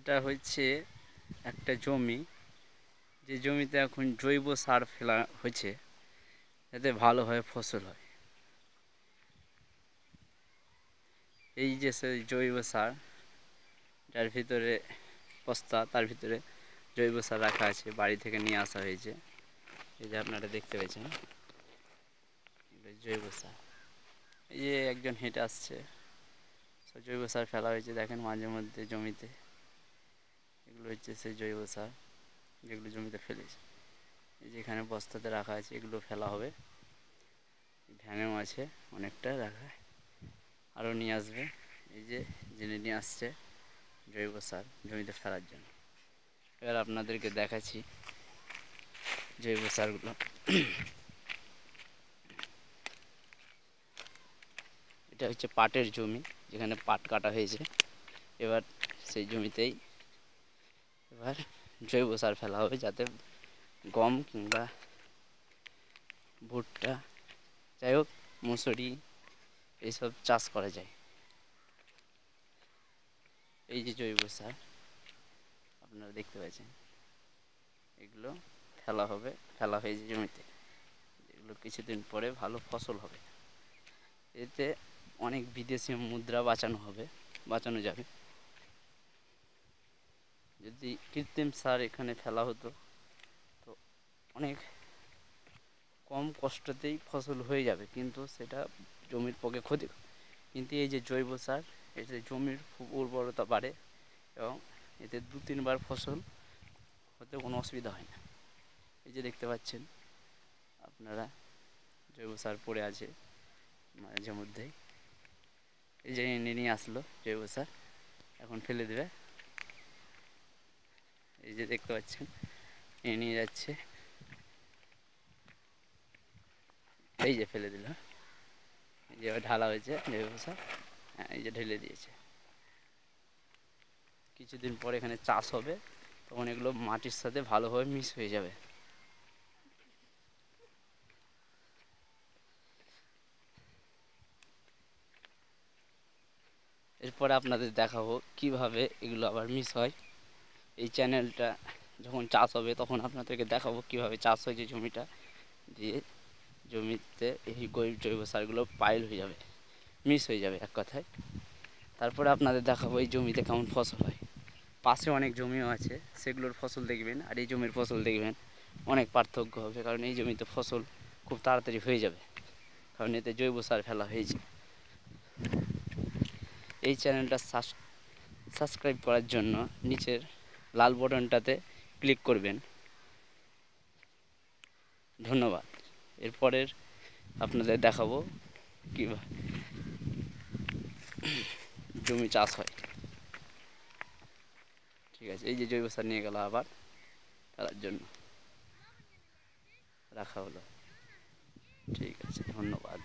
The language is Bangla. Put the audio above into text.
এটা হচ্ছে একটা জমি। যে জমিতে এখন জৈব সার ফেলা হয়েছে, যাতে ভালোভাবে ফসল হয়। এই যে সেই জৈব সার, যার ভিতরে বস্তা, তার ভিতরে জৈব সার রাখা আছে, বাড়ি থেকে নিয়ে আসা হয়েছে। এই যে আপনারা দেখতে পেয়েছেন জৈব সার। এই যে একজন হেঁটে আসছে জৈব সার ফেলা হয়েছে, দেখেন মাঝে মধ্যে জমিতে। এগুলো হচ্ছে সেই জৈব সার যেগুলো জমিতে ফেলেছে। এই যে এখানে বস্তাতে রাখা আছে, এগুলো ফেলা হবে। ভ্যানেও আছে, অনেকটা রাখা। আরও নিয়ে আসবে। এই যে জেনে নিয়ে আসছে জৈব সার জমিতে ফেলার জন্য। এবার আপনাদেরকে দেখাচ্ছি জৈব সারগুলো। এটা হচ্ছে পাটের জমি, যেখানে পাট কাটা হয়েছে। এবার সেই জমিতেই এবার জৈব সার ফেলা হবে যাতে গম কিংবা ভুট্টা, যাই হোক, মুসুরি এইসব চাষ করা যায়। এই যে জৈব সার, আপনারা দেখতে পাচ্ছেন। এগুলো ফেলা হবে, ফেলা হয়েছে জমিতে। এগুলো কিছুদিন পরে ভালো ফসল হবে। এতে অনেক বিদেশি মুদ্রা বাঁচানো হবে, বাঁচানো যাবে। যদি কৃত্রিম সার এখানে ফেলা হতো, তো অনেক কম কষ্টতেই ফসল হয়ে যাবে, কিন্তু সেটা জমির পক্ষে ক্ষতি কিন্তু এই যে জৈব সার, এতে জমির খুব উর্বরতা বাড়ে এবং এতে দু তিনবার ফসল হতে কোনো অসুবিধা হয় না। এই যে দেখতে পাচ্ছেন, আপনারা জৈব সার পড়ে আছে মাঝে মধ্যেই। এই যে এনে নিয়ে আসলো জৈব সার, এখন ফেলে দেবে। যে দেখতে পাচ্ছেন, এ নিয়ে যাচ্ছে। এই যে ফেলে দিল। যে ঢালা হয়েছে সার হ্যাঁ এই যে ঢেলে দিয়েছে। কিছুদিন পরে এখানে চাষ হবে, তখন এগুলো মাটির সাথে ভালোভাবে মিক্স হয়ে যাবে। এরপরে আপনাদের দেখাবো কীভাবে এগুলো আবার মিস হয়। এই চ্যানেলটা যখন চাষ হবে, তখন আপনাদেরকে দেখাবো কীভাবে চাষ হয়েছে জমিটা। দিয়ে জমিতে এই গরিব জৈব সারগুলো পাইল হয়ে যাবে মিস হয়ে যাবে এক কথায়। তারপরে আপনাদের দেখাবো এই জমিতে কেমন ফসল হয়। পাশে অনেক জমিও আছে, সেগুলোর ফসল দেখবেন, আর এই জমির ফসল দেখবেন অনেক পার্থক্য হবে, কারণ এই জমিতে ফসল খুব তাড়াতাড়ি হয়ে যাবে, কারণ এতে জৈব সার ফেলা হয়েছে। এই চ্যানেলটা সাবস্ক্রাইব করার জন্য নিচের লাল বটনটাতে ক্লিক করবেন। ধন্যবাদ। এরপরের আপনাদের দেখাবো কীভাবে জমি চাষ হয়। ঠিক আছে, এই যে জৈব সার নিয়ে গেল আবার। ফেলার জন্য রাখা হলো। ঠিক আছে, ধন্যবাদ।